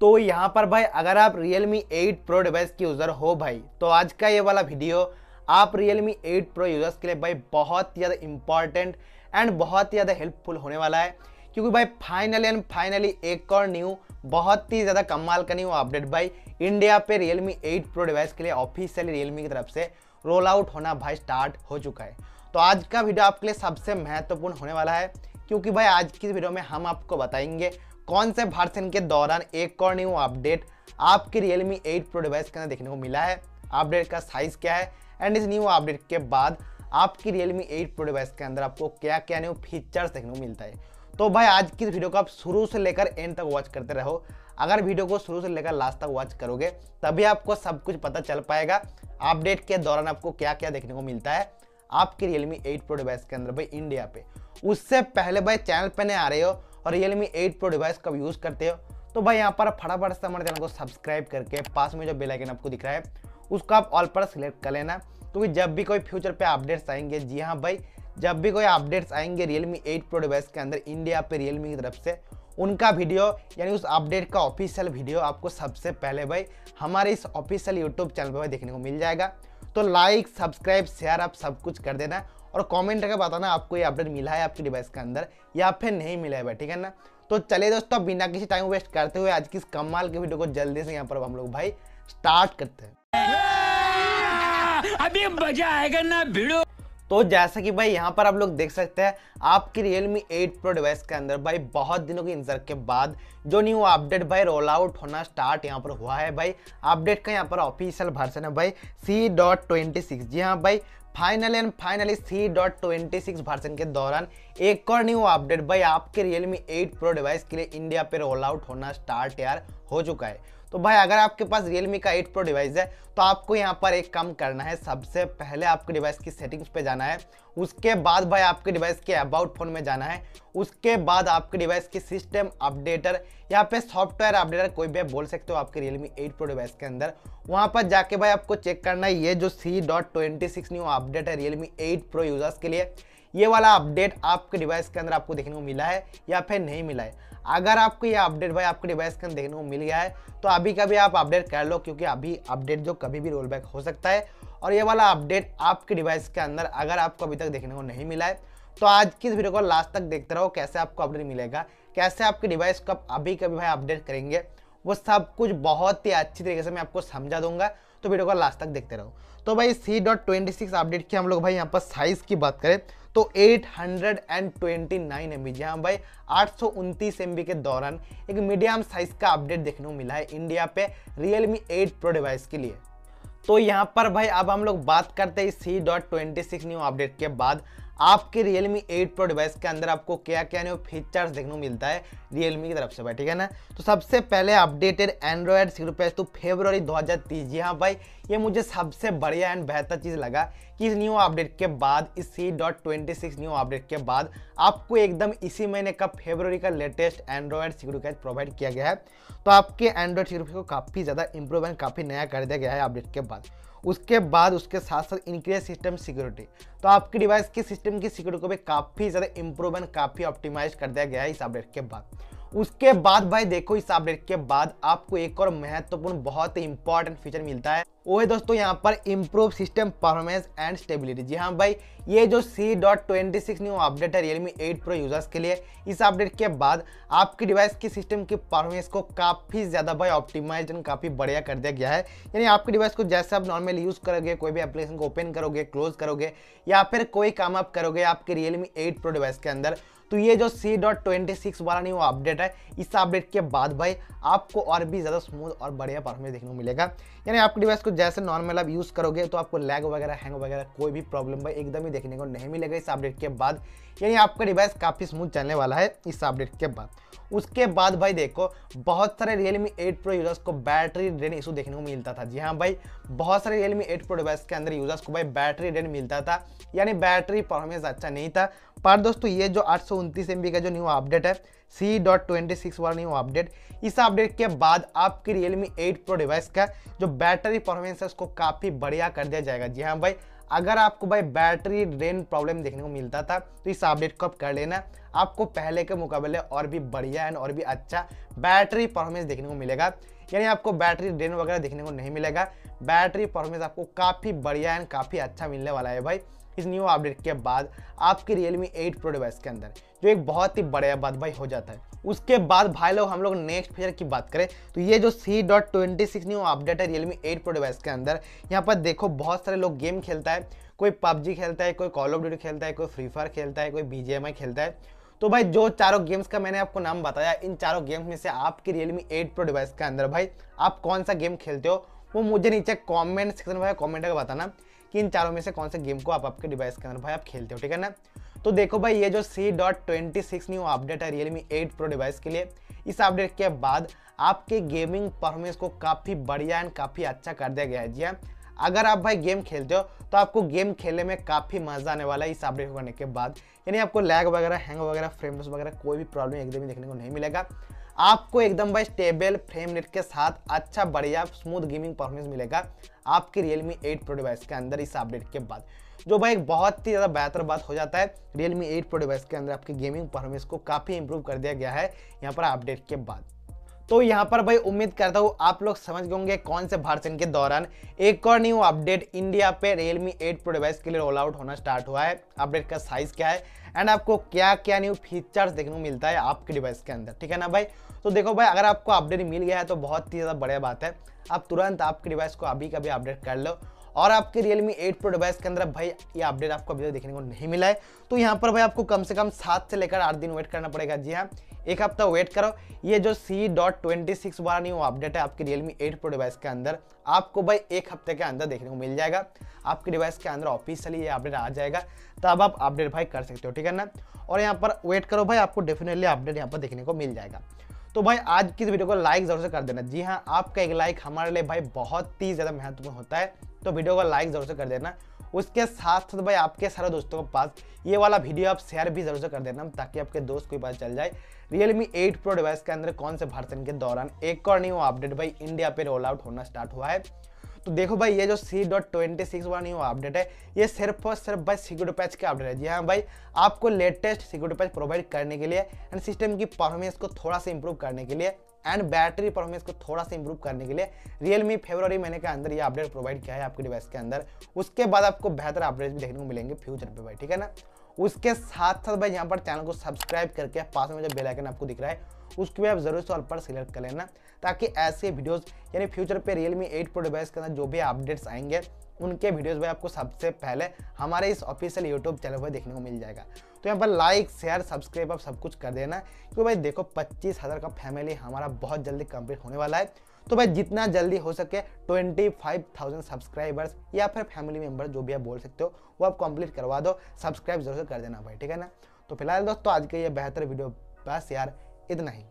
तो यहाँ पर भाई, अगर आप Realme 8 Pro डिवाइस की यूज़र हो भाई तो आज का ये वाला वीडियो आप Realme 8 Pro यूज़र्स के लिए भाई बहुत ज़्यादा इंपॉर्टेंट एंड बहुत ज़्यादा हेल्पफुल होने वाला है। क्योंकि भाई फाइनली एंड फाइनली एक और न्यू बहुत ही ज़्यादा कमाल का न्यू अपडेट भाई इंडिया पे Realme 8 Pro डिवाइस के लिए ऑफिशियली Realme की तरफ़ से रोल आउट होना भाई स्टार्ट हो चुका है। तो आज का वीडियो आपके लिए सबसे महत्वपूर्ण होने वाला है, क्योंकि भाई आज की वीडियो में हम आपको बताएँगे कौन से वर्सन के दौरान एक और न्यू अपडेट आपके Realme 8 Pro डिवाइस के अंदर देखने को मिला है? अपडेट का साइज़ क्या है? एंड इस न्यू अपडेट के बाद आपकी Realme 8 Pro डिवाइस के अंदर आपको क्या क्या न्यू फीचर्स देखने को मिलता है? तो भाई, आज की वीडियो को आप शुरू से लेकर एंड तक वॉच करते रहो। अगर वीडियो को शुरू से लेकर लास्ट तक वॉच करोगे, तभी आपको सब कुछ पता चल पाएगा अपडेट के दौरान आपको क्या क्या देखने को मिलता है आपके Realme 8 Pro डिवाइस के अंदर भाई इंडिया पे। उससे पहले भाई चैनल पे नहीं आ रहे हो और Realme 8 Pro डिवाइस कब यूज़ करते हो? तो भाई यहाँ पर फटाफट से हमारे चैनल को सब्सक्राइब करके पास में जो बेल आइकन आपको दिख रहा है, उसको आप ऑल पर सिलेक्ट कर लेना, क्योंकि तो जब भी कोई फ्यूचर पे अपडेट्स आएँगे, जी हाँ भाई, जब भी कोई अपडेट्स आएँगे Realme 8 Pro डिवाइस के अंदर इंडिया पे Realme की तरफ़ से, उनका वीडियो यानी उस अपडेट का ऑफिशियल वीडियो आपको सबसे पहले भाई, हमारे इस ऑफिशियल यूट्यूब चैनल पर देखने को मिल जाएगा। तो लाइक सब्सक्राइब शेयर आप सब कुछ कर देना। और कमेंट करके बताना आपको ये अपडेट मिला है आपके डिवाइस के अंदर या फिर नहीं मिला है ठीक है ना? तो चलिए दोस्तों बिना किसी टाइम वेस्ट करते हुए आज की इस कमाल के वीडियो को जल्दी से यहाँ पर हम लोग भाई स्टार्ट करते हैं। अभी मज़ा आएगा ना भिड़ो तो जैसा कि भाई यहाँ पर आप लोग देख सकते हैं, आपकी Realme 8 Pro डिवाइस के अंदर भाई बहुत दिनों के इंतज़ार के बाद जो न्यू अपडेट भाई रोल आउट होना स्टार्ट यहाँ पर हुआ है भाई। अपडेट का यहाँ पर ऑफिशियल वर्जन है भाई सी डॉट ट्वेंटी सिक्स जी हाँ भाई finally and finally C dot twenty six version के दौरान एक और न्यू अपडेट भाई आपके Realme 8 Pro डिवाइस के लिए इंडिया पे रोल आउट होना स्टार्ट यार हो चुका है। तो भाई अगर आपके पास Realme का 8 Pro डिवाइस है तो आपको यहाँ पर एक काम करना है, सबसे पहले आपके डिवाइस की सेटिंग्स पे जाना है, उसके बाद भाई आपके डिवाइस के अबाउट फ़ोन में जाना है, उसके बाद आपके डिवाइस की सिस्टम अपडेटर या फिर सॉफ्टवेयर अपडेटर कोई भी बोल सकते हो आपके रियलमी 8 प्रो डिवाइस के अंदर। वहाँ पर जाके भाई आपको चेक करना है, ये जो C dot twenty six new update है रियलमी एट प्रो यूज़र्स के लिए, ये वाला अपडेट आपके डिवाइस के अंदर आपको देखने को मिला है या फिर नहीं मिला है। अगर आपको ये अपडेट भाई आपके डिवाइस के अंदर देखने को मिल गया है तो अभी कभी आप अपडेट कर लो, क्योंकि अभी अपडेट जो कभी भी रोल बैक हो सकता है। और ये वाला अपडेट आपके डिवाइस के अंदर अगर आपको अभी तक देखने को नहीं मिला है तो आज की इस वीडियो को लास्ट तक देखते रहो, कैसे आपको अपडेट मिलेगा, कैसे आपके डिवाइस को अभी कभी भाई अपडेट करेंगे, वो सब कुछ बहुत ही अच्छी तरीके से मैं आपको समझा दूँगा। तो वीडियो को लास्ट तक देखते रहो। तो भाई C dot twenty six update की हम लोग भाई यहाँ पर साइज़ की बात करें तो 829 एम बी जहाँ भाई, आठ सौ उनतीस एम बी के दौरान एक मीडियम साइज़ का अपडेट देखने को मिला है इंडिया पे Realme 8 प्रो डिवाइस के लिए। तो यहाँ पर भाई अब हम लोग बात करते हैं C dot twenty six new update के बाद। आपके Realme 8 Pro डिवाइस के अंदर आपको क्या क्या न्यू फीचर्स देखने को मिलता है? Realme की तरफ़ से भाई, ठीक है ना? तो सबसे पहले अपडेटेड एंड्रॉयड सिक्योर पेज तो फेब्रवरी 2030 जी हाँ भाई, ये मुझे सबसे बढ़िया एंड बेहतर चीज़ लगा कि इस न्यू अपडेट के बाद, इस C dot twenty six new update के बाद आपको एकदम इसी महीने का फेब्रवरी का latest android secure patch provide किया गया है। तो आपके एंड्रॉयड सिक्योर को काफ़ी ज़्यादा इंप्रूवमेंट काफ़ी नया कर दिया गया है अपडेट के बाद। उसके बाद उसके साथ साथ इंक्रीज सिस्टम सिक्योरिटी तो आपकी डिवाइस की सिस्टम की सिक्योरिटी को भी काफ़ी ज़्यादा इंप्रूवमेंट काफ़ी ऑप्टिमाइज कर दिया गया है इस अपडेट के बाद। उसके बाद भाई देखो इस अपडेट के बाद आपको एक और महत्वपूर्ण, बहुत ही इंपॉर्टेंट फीचर मिलता है। वो है दोस्तों यहाँ पर improve system performance and stability जी हाँ भाई, ये जो C dot twenty six new update है रियलमी एट प्रो यूज़र्स के लिए, इस अपडेट के बाद आपकी डिवाइस की सिस्टम की परफॉर्मेंस को काफ़ी ज़्यादा भाई ऑप्टिमाइज एंड काफ़ी बढ़िया कर दिया गया है। यानी आपकी डिवाइस को जैसे आप नॉर्मली यूज़ करोगे, कोई भी एप्लीकेशन को ओपन करोगे क्लोज करोगे, या फिर कोई काम आप करोगे आपके रियलमी एट प्रो डिवाइस के अंदर तो ये जो सी डॉट ट्वेंटी सिक्स वाला नहीं वो अपडेट है, इस अपडेट के बाद भाई आपको और भी ज़्यादा स्मूथ और बढ़िया परफॉर्मेंस देखने को मिलेगा। यानी आपके डिवाइस को जैसे नॉर्मल आप यूज़ करोगे तो आपको लैग वगैरह हैंग वगैरह कोई भी प्रॉब्लम भाई एकदम ही देखने को नहीं मिलेगा इस अपडेट के बाद। यानी आपका डिवाइस काफ़ी स्मूथ चलने वाला है इस अपडेट के बाद। उसके बाद भाई देखो, बहुत सारे Realme 8 Pro यूज़र्स को बैटरी ड्रेन इशू देखने को मिलता था। जी हाँ भाई, बहुत सारे Realme 8 Pro डिवाइस के अंदर यूज़र्स को भाई बैटरी ड्रेन मिलता था। यानी बैटरी परफॉर्मेंस अच्छा नहीं था। पर दोस्तों, ये जो आठ सौ का जो न्यू अपडेट है सी डॉट ट्वेंटी सिक्स वाला न्यू अपडेट इस अपडेट के बाद आपकी Realme 8 Pro डिवाइस का जो बैटरी परफॉर्मेंस है, उसको काफ़ी बढ़िया कर दिया जाएगा। जी हाँ भाई अगर आपको भाई बैटरी ड्रेन प्रॉब्लम देखने को मिलता था तो इस अपडेट को आप कर लेना। आपको पहले के मुकाबले और भी बढ़िया एंड और भी अच्छा बैटरी परफॉर्मेंस देखने को मिलेगा। यानी आपको बैटरी ड्रेन वगैरह देखने को नहीं मिलेगा। बैटरी परफॉर्मेंस आपको काफ़ी बढ़िया एंड काफ़ी अच्छा मिलने वाला है भाई। इस न्यू अपडेट के बाद आपके Realme 8 Pro डिवाइस के अंदर, जो एक बहुत ही बढ़िया बात भाई हो जाता है। उसके बाद भाई लोग, हम लोग नेक्स्ट फीचर की बात करें तो ये जो C dot twenty six new update है Realme 8 Pro डिवाइस के अंदर, यहाँ पर देखो बहुत सारे लोग गेम खेलता है। कोई पबजी खेलता है, कोई कॉल ऑफ़ ड्यूटी खेलता है, कोई फ्री फायर खेलता है, कोई बीजेएमआई खेलता है। तो भाई जो चारों गेम्स का मैंने आपको नाम बताया, इन चारों गेम्स में से आपकी Realme 8 Pro डिवाइस के अंदर भाई, आप कौन सा गेम खेलते हो, वो मुझे नीचे कमेंट सेक्शन में कमेंट करके बताना। कि इन चारों में से कौन से गेम को आप आपके डिवाइस के अंदर भाई आप खेलते हो, ठीक है ना? तो देखो भाई, ये जो C dot twenty six new update है रियलमी एट प्रो डिवाइस के लिए, इस अपडेट के बाद आपके गेमिंग परफॉर्मेंस को काफ़ी बढ़िया एंड काफ़ी अच्छा कर दिया गया है जी हाँ। अगर आप भाई गेम खेलते हो तो आपको गेम खेलने में काफ़ी मज़ा आने वाला है इस अपडेट करने के बाद। यानी आपको लैग वगैरह हैंग वगैरह फ्रेम वगैरह कोई भी प्रॉब्लम एकदम ही देखने को नहीं मिलेगा। आपको एकदम भाई स्टेबल फ्रेम रेट के साथ अच्छा बढ़िया स्मूथ गेमिंग परफॉर्मेंस मिलेगा आपके Realme 8 Pro डिवाइस के अंदर इस अपडेट के बाद। जो भाई एक बहुत ही ज़्यादा बेहतर बात हो जाता है, Realme 8 Pro डिवाइस के अंदर आपकी गेमिंग परफॉर्मेंस को काफ़ी इंप्रूव कर दिया गया है यहाँ पर अपडेट के बाद। तो यहाँ पर भाई उम्मीद करता हूँ आप लोग समझ गए होंगे कौन से भाषण के दौरान एक और न्यू अपडेट इंडिया पे Realme 8 Pro डिवाइस के लिए रोल आउट होना स्टार्ट हुआ है। अपडेट का साइज़ क्या है? एंड आपको क्या क्या न्यू फीचर्स देखने को मिलता है आपके डिवाइस के अंदर, ठीक है ना भाई? तो देखो भाई, अगर आपको अपडेट मिल गया है तो बहुत ही ज़्यादा बढ़िया बात है। आप तुरंत आपके डिवाइस को अभी कभी अपडेट कर लो। और आपके Realme 8 Pro डिवाइस के अंदर भाई ये अपडेट आपको अभी तक देखने को नहीं मिला है। तो यहाँ पर भाई आपको कम से कम सात से लेकर आठ दिन वेट करना पड़ेगा। जी हाँ एक हफ़्ता वेट करो। ये जो सी डॉट ट्वेंटी सिक्स वाला न्यू अपडेट है आपके रियलमी एट प्रो डिवाइस के अंदर, आपको भाई एक हफ़्ते के अंदर देखने को मिल जाएगा। आपके डिवाइस के अंदर ऑफिशियली ये अपडेट आ जाएगा। तब आप अपडेट भाई कर सकते हो, ठीक है ना? और यहाँ पर वेट करो भाई, आपको डेफिनेटली अपडेट यहाँ पर देखने को मिल जाएगा। तो भाई आज की वीडियो को लाइक ज़रूर से कर देना। जी हाँ आपका एक लाइक हमारे लिए भाई बहुत ही ज़्यादा महत्वपूर्ण होता है तो वीडियो को लाइक ज़रूर से कर देना। उसके साथ साथ भाई आपके सारे दोस्तों के पास ये वाला वीडियो आप शेयर भी ज़रूर से कर देना, ताकि आपके दोस्त को पता चल जाए। रियलमी 8 प्रो डिवाइस के अंदर कौन से भर्सन के दौरान एक और न्यू अपडेट भाई इंडिया पे रोल आउट होना स्टार्ट हुआ है। तो देखो भाई, ये जो सी डॉट ट्वेंटी सिक्स वाला न्यू अपडेट है, ये सिर्फ़ और सिर्फ़ भाई सिक्योरिटी पैच के अपडेट है। जी हाँ भाई, आपको लेटेस्ट सिक्योरिटी पैच प्रोवाइड करने के लिए एंड सिस्टम की परफॉर्मेंस को थोड़ा सा इंप्रूव करने के लिए एंड बैटरी परफॉर्मेंस को थोड़ा सा इंप्रूव करने के लिए रियलमी फेब्रवरी महीने के अंदर ये अपडेट प्रोवाइड किया है आपके डिवाइस के अंदर। उसके बाद आपको बेहतर अपडेट भी देखने को मिलेंगे फ्यूचर पे भाई, ठीक है ना? उसके साथ साथ भाई यहाँ पर चैनल को सब्सक्राइब करके पास में जो बेल आइकन आपको दिख रहा है, उसको भी आप ज़रूर से ऑल पर सिलेक्ट कर लेना, ताकि ऐसे वीडियोस यानी फ्यूचर पे रियलमी एट प्रो डिवाइस के अंदर जो भी अपडेट्स आएँगे, उनके वीडियोस भाई आपको सबसे पहले हमारे इस ऑफिशियल यूट्यूब चैनल पर देखने को मिल जाएगा। तो यहाँ पर लाइक शेयर सब्सक्राइब आप सब कुछ कर देना, क्योंकि भाई देखो पच्चीस हज़ार का फैमिली हमारा बहुत जल्दी कंप्लीट होने वाला है। तो भाई जितना जल्दी हो सके ट्वेंटी फाइव थाउज़ेंड सब्सक्राइबर्स या फिर फैमिली मेंबर जो भी आप बोल सकते हो, वो आप कंप्लीट करवा दो। सब्सक्राइब ज़रूर कर देना भाई, ठीक है ना? तो फ़िलहाल दोस्तों, आज के ये बेहतर वीडियो बस यार, इतना ही।